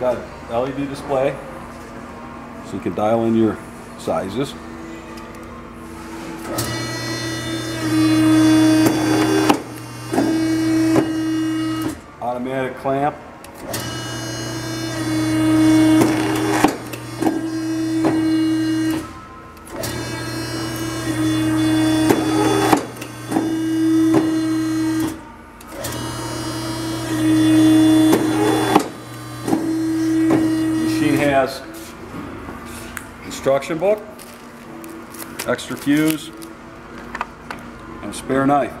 got LED display, so you can dial in your sizes. Automatic clamp. Machine has instruction book, extra fuse, and a spare knife.